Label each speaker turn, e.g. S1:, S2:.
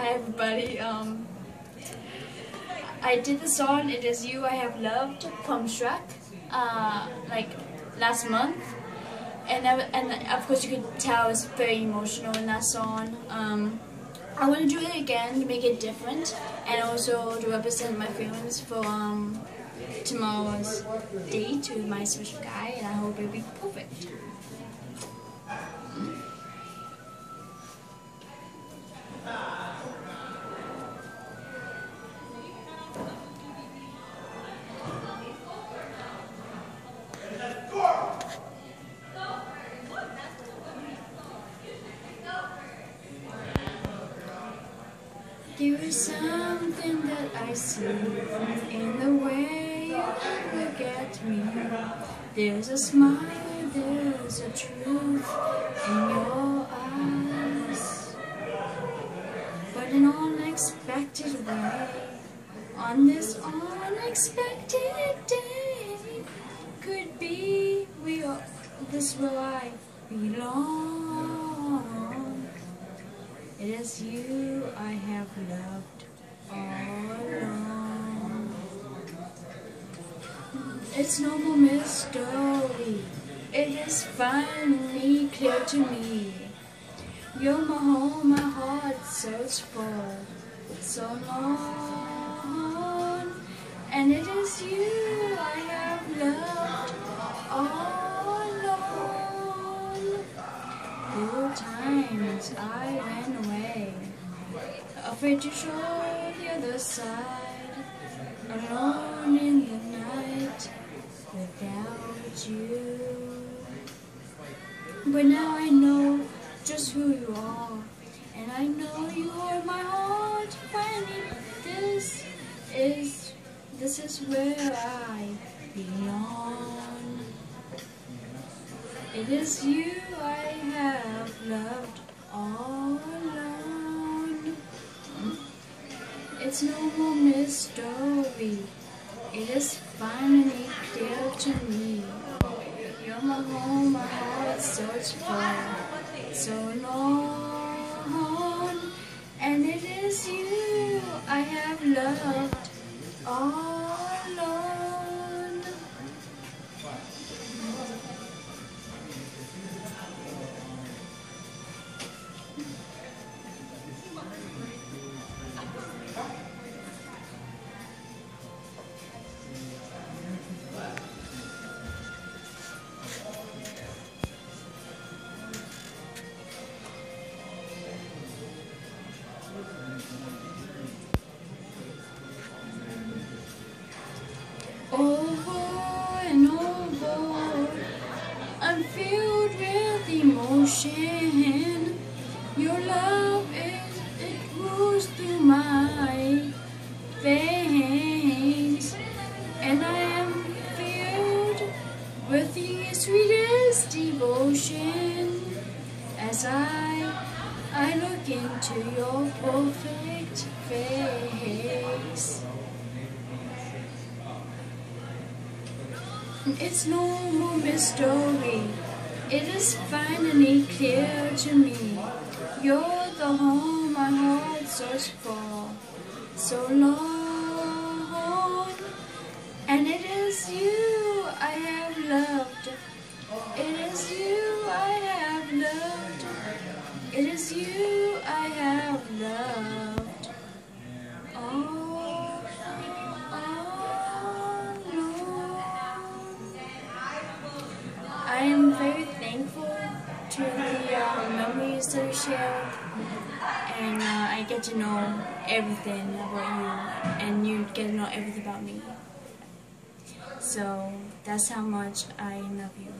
S1: Hi everybody. Um, I did the song "It Is You I Have Loved" from Shrek, uh, like last month, and I, and of course you could tell it's very emotional in that song. Um, I want to do it again to make it different, and also to represent my feelings for um, tomorrow's date with my special guy, and I hope it'll be perfect. There is something that I see in the way you look at me. There's a smile, there's a truth in your eyes. But an unexpected way, on this unexpected day, could be we are, this where I belong. Is you I have loved all along. It's no more mystery. It is finally clear to me. You're my home, my heart searched for so long. And it is you I have loved I ran away, afraid to show the other side, alone in the night without you. But now I know just who you are, and I know you are my heart. Finally, this is this is where I belong. It is you I have loved all along. It's no more mystery. It is finally clear to me. You're my home, my heart searched for so long. And it is you I have loved all emotion. Your love is it moves through my veins, and I am filled with the sweetest devotion as I I look into your perfect face. It's no more mystery. It is finally clear to me. You're the home my heart searched for so long. And it is you I have loved. It is you I have loved. It is you I have loved. All, all to the uh, memories that we shared, and uh, I get to know everything about you, and you get to know everything about me. So that's how much I love you.